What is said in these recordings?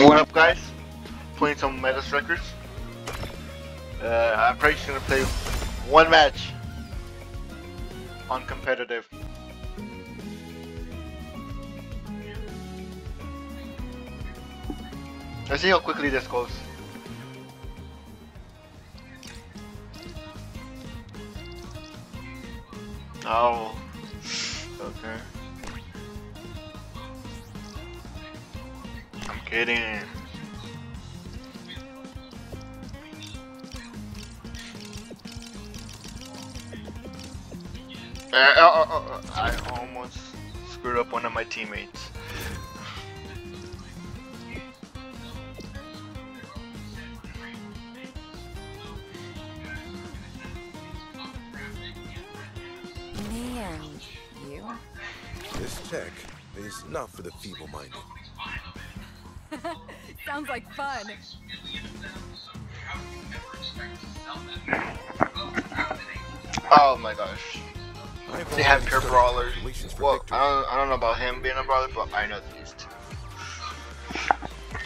What up, guys? Playing some Omega Strikers. Uh, I'm probably just gonna play one match on competitive. Let's see how quickly this goes. Oh, okay. I'm kidding. Uh, oh, oh, oh, I almost screwed up one of my teammates. Man, you? This tech is not for the feeble-minded. Sounds like fun. Oh my gosh. They have pure brawlers. Well. I don't, I don't know about him being a brawler, but I know these two.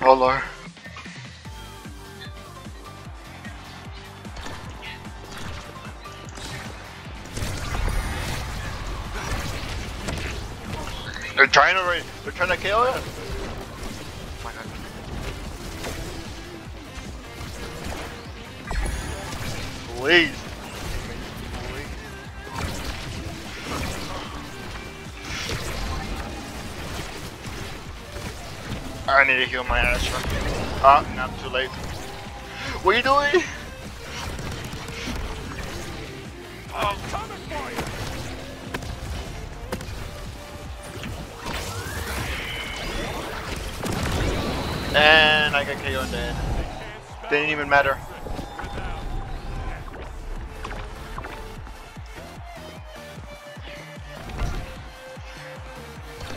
Oh lord. They're trying to they're trying to kill him. Please. I need to heal my ass. Ah, not too late. What are you doing? I'm coming for you! And I got KO'd dead. Didn't even matter.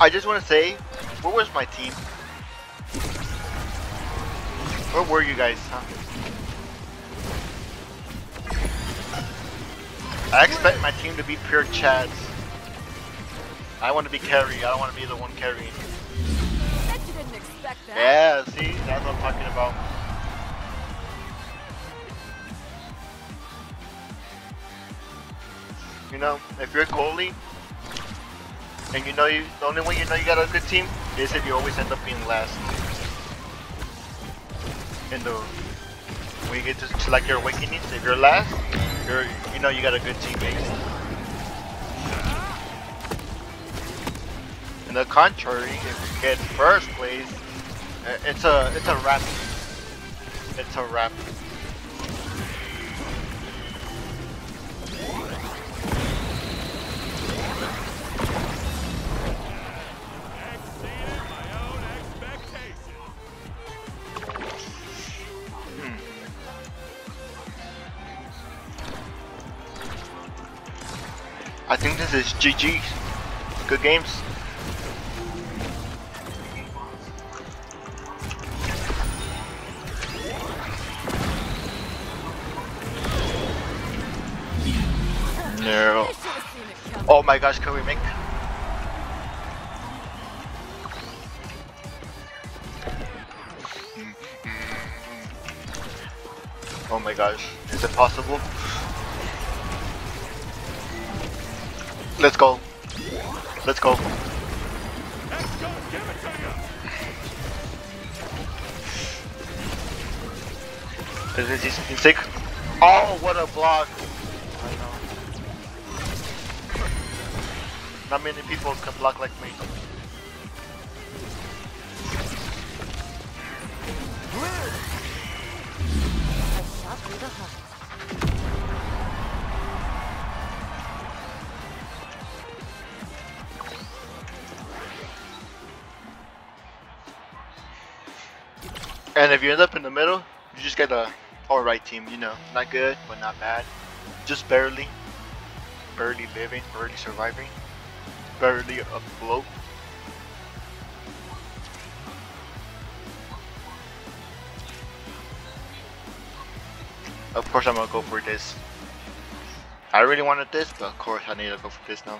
I just want to say, where was my team? Where were you guys, huh? I expect my team to be pure chads. I want to be carry, I don't want to be the one carrying. Bet you didn't expect that. Yeah, see, that's what I'm talking about. You know, if you're a goalie, and you know you, the only way you know you got a good team is if you always end up being last. In the when you get to select your awakenings, if you're last, you're you know you got a good teammate. In the contrary, if you get first place, uh, It's a it's a wrap. It's a wrap. I think this is GG. Good games. Is this is sick? Oh, what a block! I know. Not many people can block like me. And if you end up in the middle, you just get a alright team, you know. Not good, but not bad. Just barely. Barely living, barely surviving. Barely afloat. Of course I'm gonna go for this. I really wanted this, but of course I need to go for this now.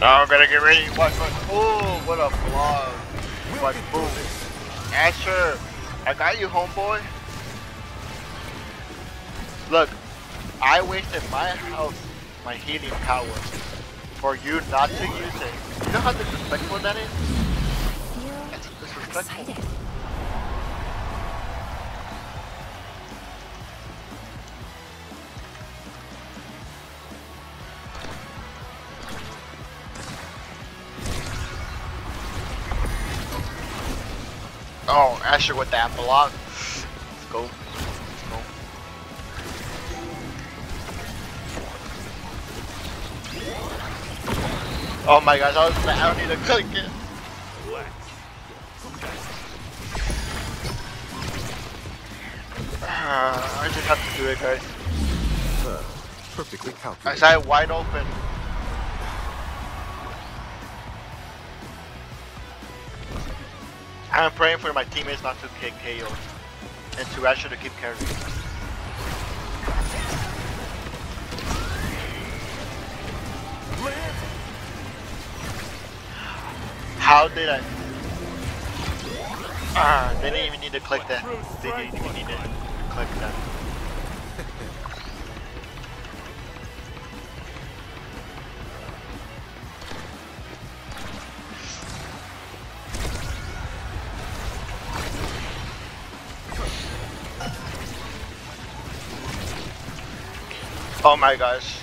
Oh, gotta get ready. Watch, watch. Oh, what a vlog. Watch, boom. Asher, I got you, homeboy. Look, I wasted my health, my healing power, for you not to use it. You know how disrespectful that is? That's disrespectful. Asher with that block. Let's go. Let's go. Oh my gosh, I, was, I don't need to click it. Uh, I just have to do it, guys. Uh, perfectly I calculated. saw it wide open. I'm praying for my teammates not to get KO and to Asher to keep carrying. How did I? Ah, they didn't even need to click that. They didn't even need to click that. Oh my gosh.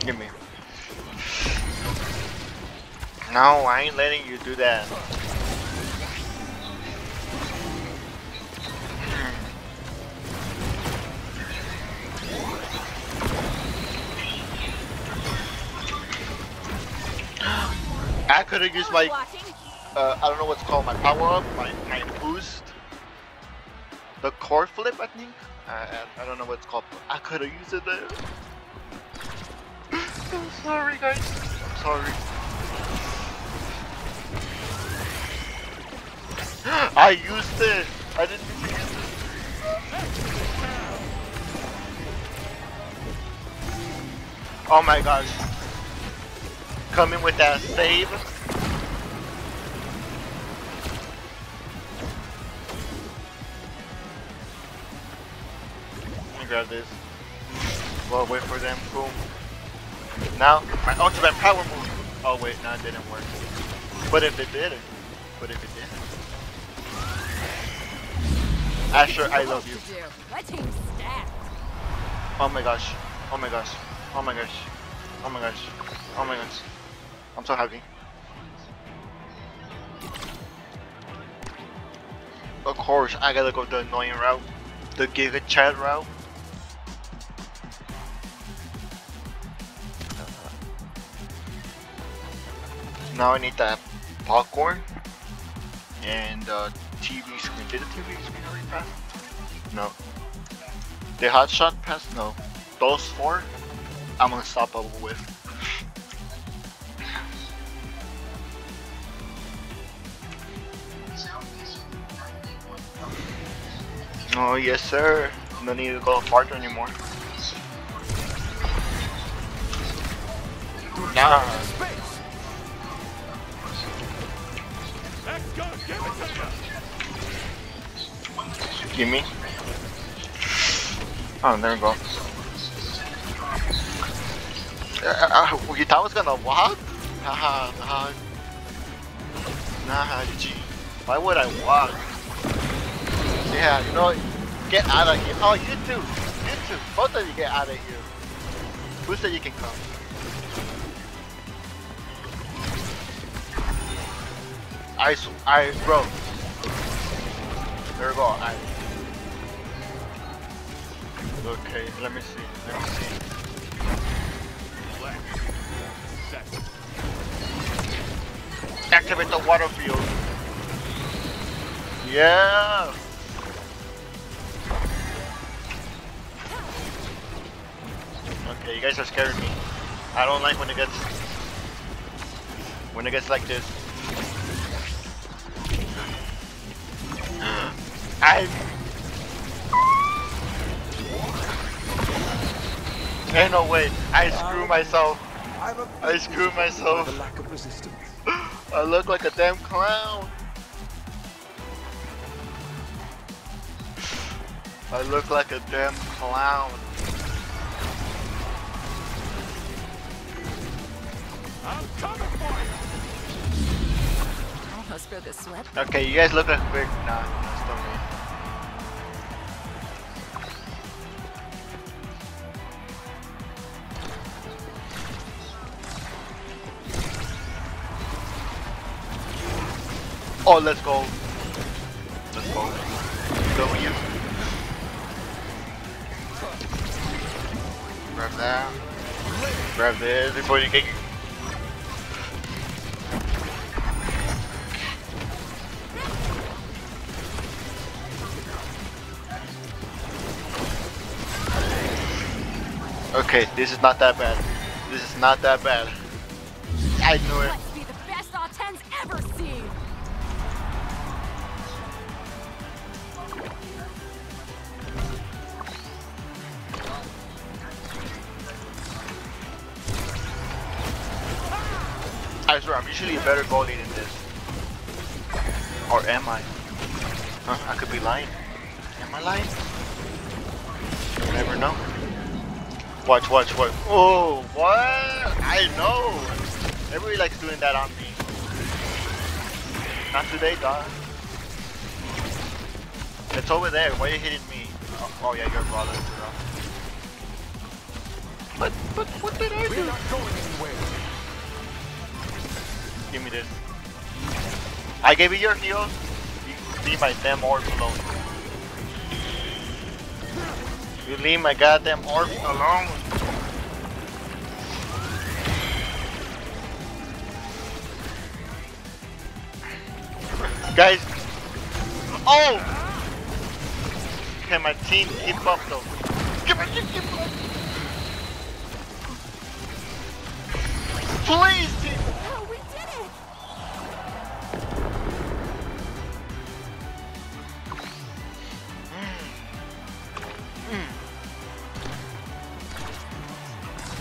Give me. No, I ain't letting you do that. Hmm. I could have used my. Uh, I don't know what's called, my power up, my, my boost. The core flip, I think. I, I, don't know what it's called. I could have used it there. I'm sorry, guys. I'm sorry. I used it. I didn't use it. Oh my gosh. Coming with that save. Me grab this. Well, wait for them. Boom. Now, my ultimate power move. Oh wait, no, it didn't work. But if it did, but if it didn't. Asher, I love you. My team's stacked. Oh my gosh. Oh my gosh. Oh my gosh. Oh my gosh. Oh my gosh. I'm so happy. Of course, I gotta go the annoying route. The Gigachad route. Now I need that popcorn and uh, TV screen. Did the TV screen already pass? No. The hot shot pass? No. Those four, I'm gonna stop unstoppable with. Oh yes sir. No need to go farther anymore. Nah. Give me. Oh, there we go. Uh, uh, thought I was gonna walk? Haha, nah. Nah, G. Why would I walk? Yeah, you know, get out of here. Oh, you too. You too. Both of you get out of here. Who said you can come? I, I, bro. There we go. I, okay, let me see. Let me see. Activate the water field. Yeah. Okay, you guys are scaring me. I don't like when it gets when it gets like this. I'm... Hey, no, wait. I screw myself. I screw myself. The lack of resistance. I look like a damn clown. I look like a damn clown. I'm coming for you. Okay, you guys look like still me. Oh, let's go. Let's go. W. Grab that. Grab this before you get. Okay, this is not that bad. This is not that bad. I knew it. Must be the best Auten's ever seen. I swear, I'm usually a better goalie than this. Or am I? Huh? I could be lying. Am I lying? You never know. Watch, watch, watch. Oh, what? I know. Everybody likes doing that on me. Not today, dog. It's over there. Why are you hitting me? Oh, oh yeah, your brother. bro. But, but, what did I do? We're not going anywhere. Give me this. I gave you your heals. You leave my damn orb alone. You leave my goddamn orb alone. Guys. Oh! Can my team keep up though? Can my team keep up? Please, team.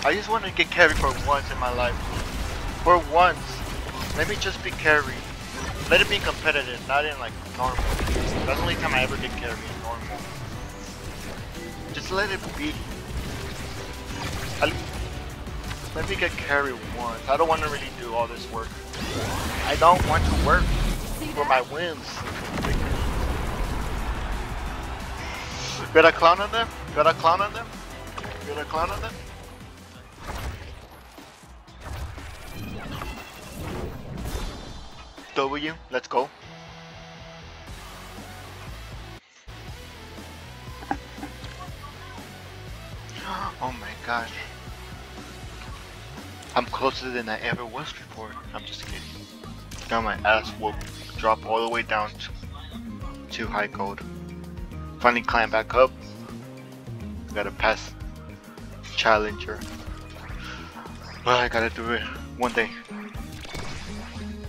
I just want to get carried for once in my life. For once. Let me just be carried. Let it be competitive, not in like normal. That's the only time I ever get carried in normal. Just let it be. I, let me get carried once. I don't want to really do all this work. I don't want to work for my wins. Got a clown on them? Got a clown on them? Got a clown on them? W, let's go. Oh my gosh. I'm closer than I ever was before. I'm just kidding. Got my ass whooped. Drop all the way down to, to high gold. Finally climb back up. Gotta pass Challenger. But I gotta do it one day.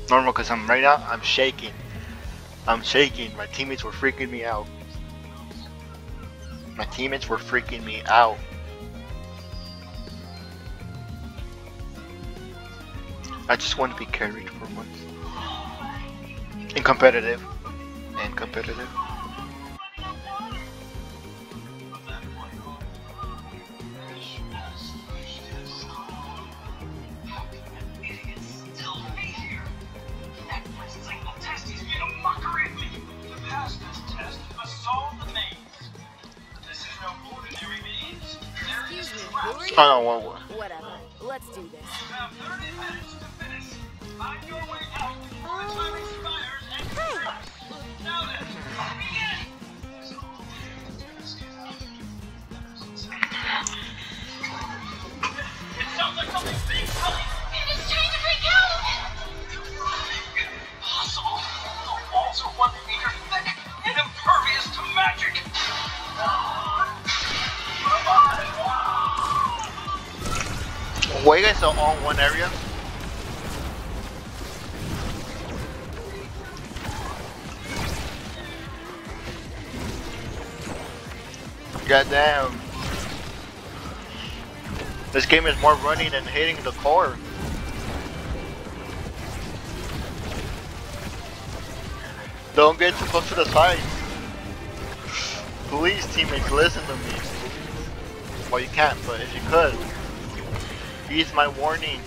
Normal cause I'm right now I'm shaking. I'm shaking. My teammates were freaking me out. My teammates were freaking me out. I just want to be carried for once. And competitive. And competitive. Goddamn. This game is more running than hitting the core. Don't get too close to the side. Please, teammates, listen to me. Well, you can't, but if you could, heed my warning.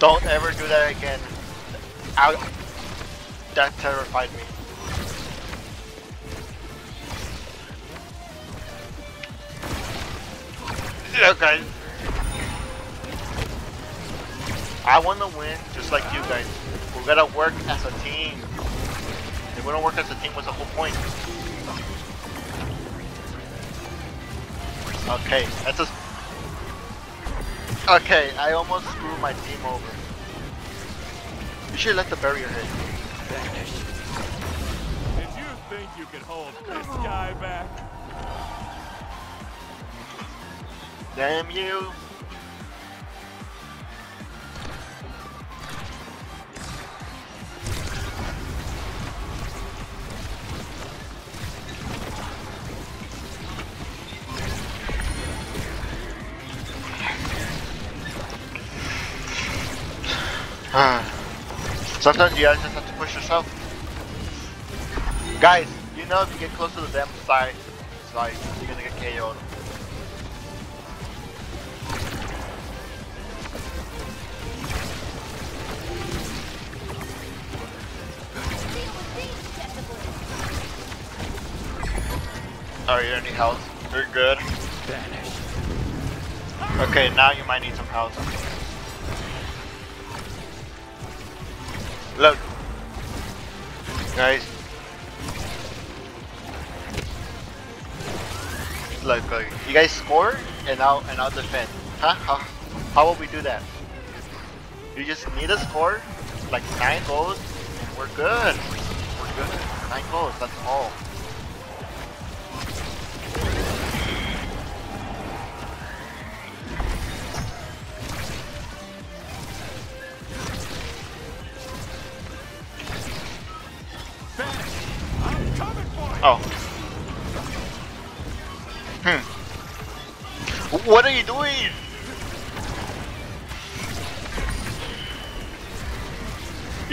Don't ever do that again. Ow. That terrified me. Okay. I want to win just like you guys. We gotta work as a team. If we don't work as a team, what's the whole point? Okay, that's a. Okay, I almost screwed my team over. You should let the barrier hit. Did you think you could hold this guy back? Damn you! Sometimes you guys just have to push yourself. Guys, you know if you get close to the damn side, it's like you're gonna get KO'd. Are you any health? You're good. Okay, now you might need some health. Look. Guys. Look, look. You guys score and I'll and I'll defend. Huh? How, how will we do that? You just need a score, like nine goals, and we're good. We're good. Nine goals, that's all.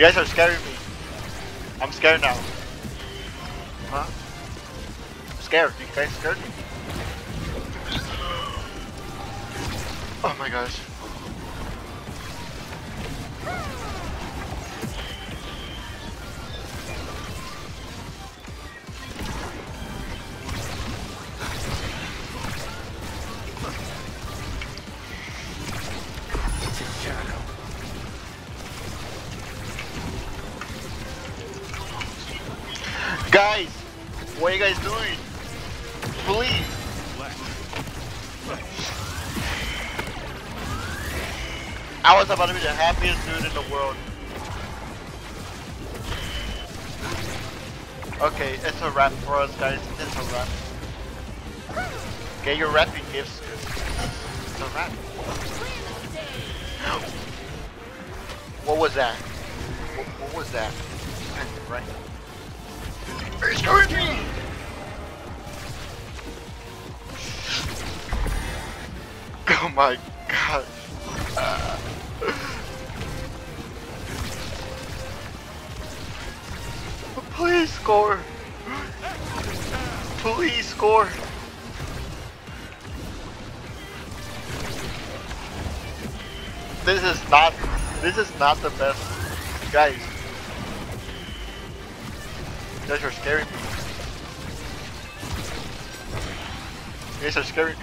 Guys are scaring me. I'm scared now. Huh? I'm scared. You guys scared me? Oh my gosh. What are you guys doing? Please. I was about to be the happiest dude in the world. Okay, it's a wrap for us guys. It's a wrap. Get your wrapping gifts. It's a wrap. What was that? What, what was that? Right. It's going me! Oh my god. Please score. Please score. This is not this is not the best. Guys. Guys are me. You guys are scaring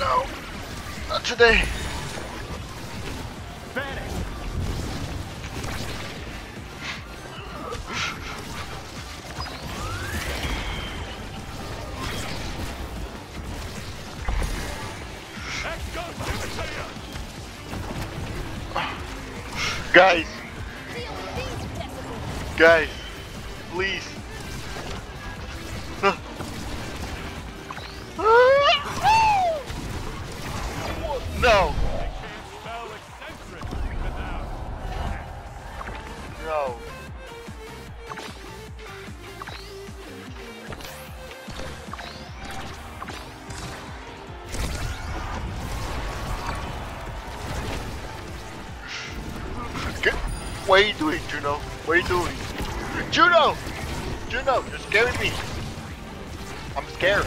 No. Not today. Guys. Guys. Juno? What are you doing? Juno! Juno, you're scaring me. I'm scared.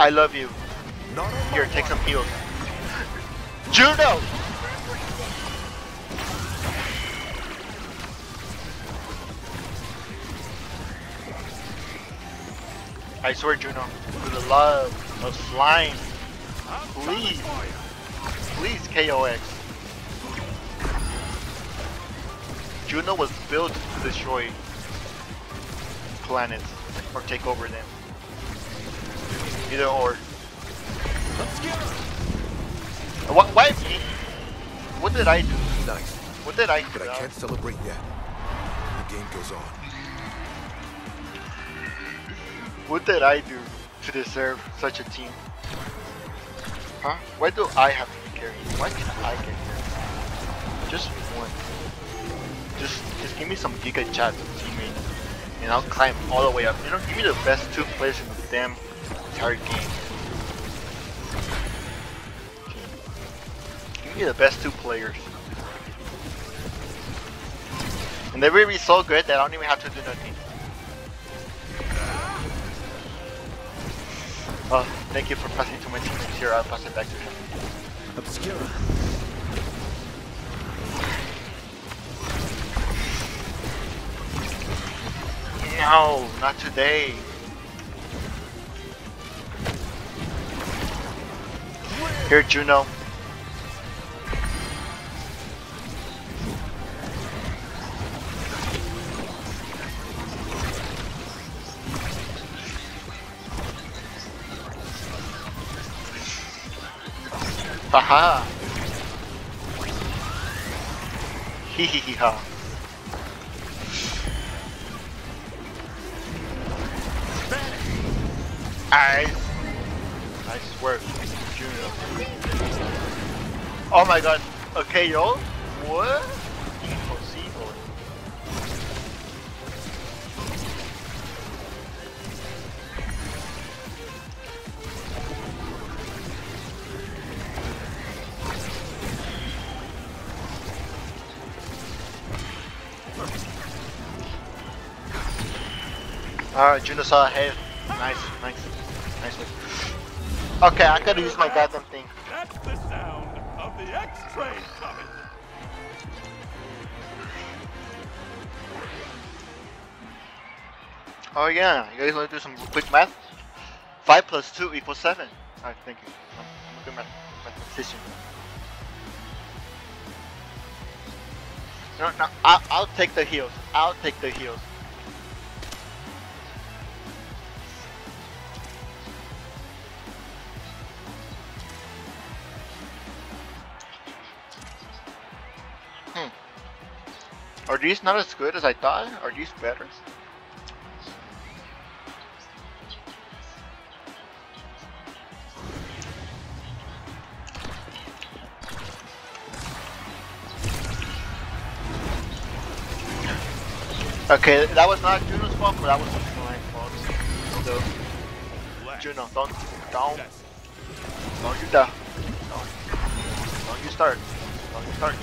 I love you. Here, take some heals. Juno! I swear, Juno, for the love of slime, Please. please KOX. Juno was built to destroy planets or take over them. Either or. Let's get her. Why, why? What did I do? Nice, What did I do? but I can't celebrate yet. The game goes on. What did I do to deserve such a team? Huh? Why do I have to be carried? Why can't I get carried? Just one. Just just give me some Gigachad teammates and I'll climb all the way up. You know, give me the best two players in the damn entire game. Give me the best two players. And they will be so good that I don't even have to do nothing. Oh, thank you for passing to my teammates here. I'll pass it back to him. Obscura. No, not today. Here, Juno. Haha. Hee hee hee ha. I I swear, Juno. Oh my god. Okay, y'all. What? Impossible. Alright, Juno saw ahead. Nice, nice, nice. Okay, I gotta use my goddamn thing. That's the sound of the X-Train coming. Oh yeah, you guys wanna do some quick math? 5 plus 2 equals 7. Alright, thank you. I'm I'm a good math mathematician. No, no, I'll, I'll take the heels. I'll take the heals. Are these not as good as I thought? Are these better? Okay, that was not Juno's fault, but that was my fault. So, Juno, don't, don't, don't you dare. Don't, don't you start. Don't you start.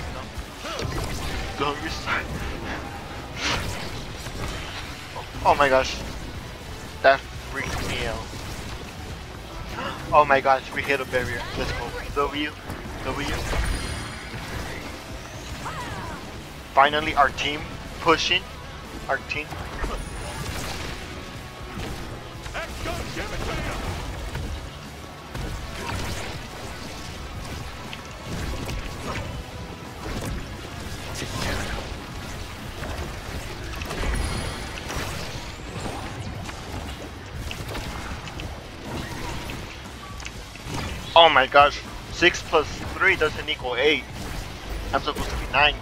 Oh my gosh. That freaked me out. Oh my gosh, we hit a barrier. Let's go. W, W. Finally, our team pushing. Our team. Oh my gosh. 6 plus 3 doesn't equal 8. I'm supposed to be 9.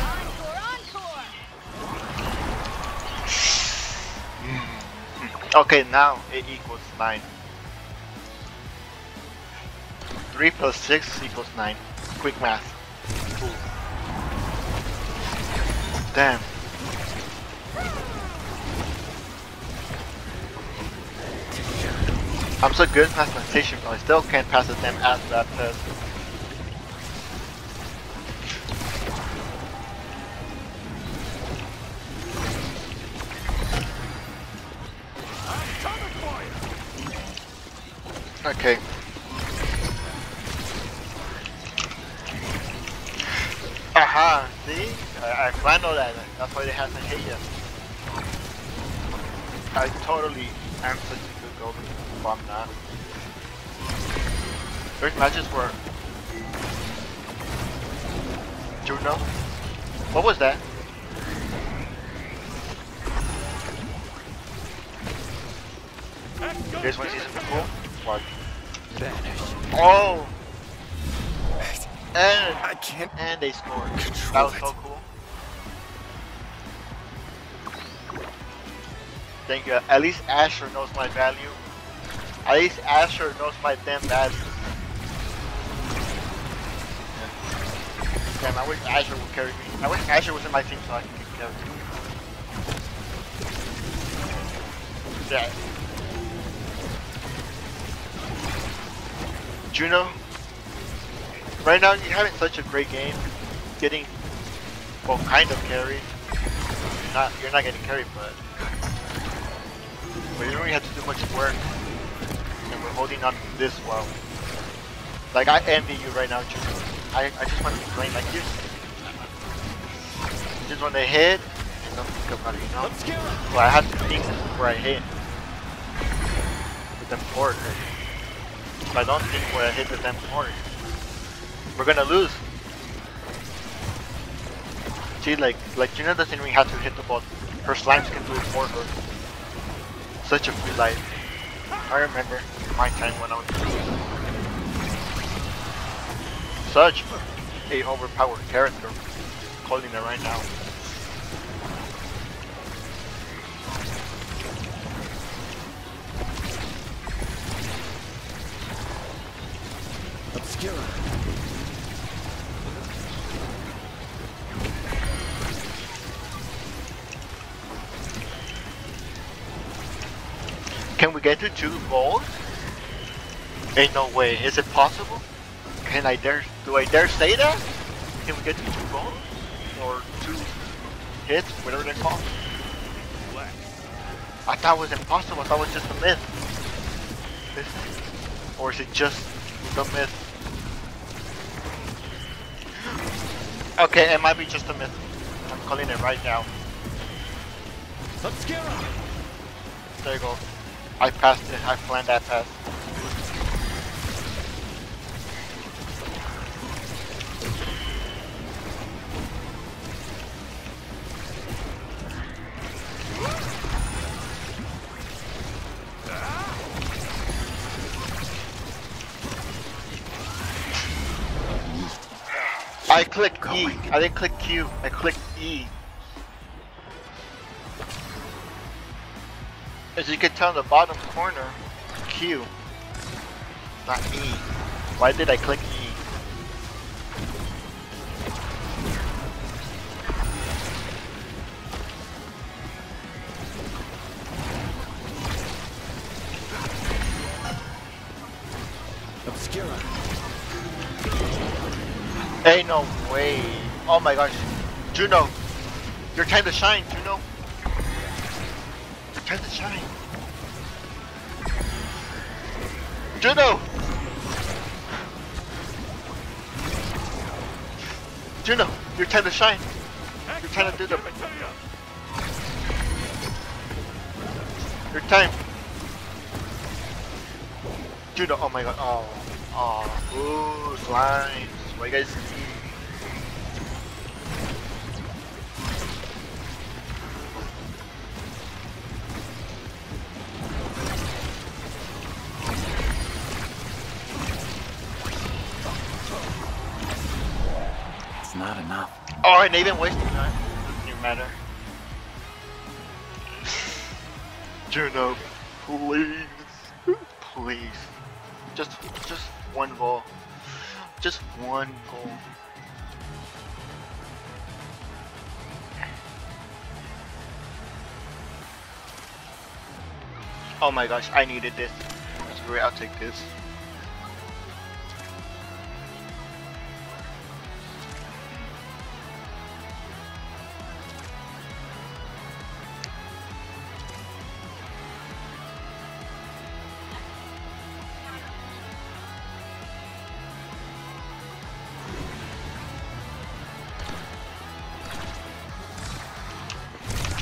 Encore, encore! Okay, now it equals 9. 3 plus 6 equals 9. Quick math. Ooh. Damn. I'm so good at mathematician, but I still can't pass the damn ASVAB test. Thank you. At least Asher knows my value. At least Asher knows my damn value. Damn, I wish Asher would carry me. I wish Asher was in my team so I could carry him. Yeah. Juno, right now you're having such a great game. Getting, well, kind of carried. You're not, you're not getting carried, but, but you don't really have to do much work. And we're holding on this well. Like I envy you right now, Juno. I, I just want to be playing like you. Just when they hit, and don't think about it, you know. Let's get it. Well, I have to think before I hit. With them port. If I don't think where I hit with them port, we're gonna lose. See, like, like Gina doesn't even have to hit the ball. Her slimes can do it for her. Such a free life. I remember my time when I was such a overpowered character. Calling it right now. obscura. We get to two goals? Ain't no way. Is it possible? Can I dare? Do I dare say that? Can we get to two goals or two hits, whatever they're called? I thought it was impossible. I thought it was just a myth. Is it? Or is it just the myth? Okay, it might be just a myth. I'm calling it right now. Let's get. There you go. I passed it. I planned that pass. I clicked E. I didn't click Q. I clicked E. As you can tell in the bottom corner, Q, not E. Why did I click E? Obscura. Ain't no way. Oh my gosh. Juno, your time to shine, Juno. Your time to shine. Juno! Juno, your time to shine. You're trying to do the- Give it to you. Your time. Judo, oh my god, oh, oh, ooh, slimes. What you guys enough. And they even wasting time. Doesn't even matter. Juno, please, please, just, just one ball. just one goal. Oh my gosh, I needed this. That's great, I'll take this.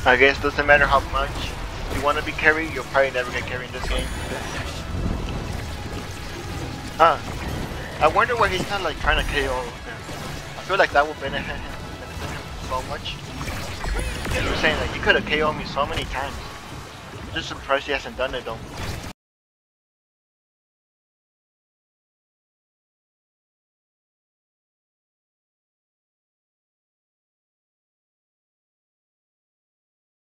I guess doesn't matter how much you want to be carried, you'll probably never get carried in this game. Huh. I wonder why he's not like trying to KO them. I feel like that would benefit him, benefit him so much. You were saying that you could have KO'd me so many times. I'm just surprised he hasn't done it though.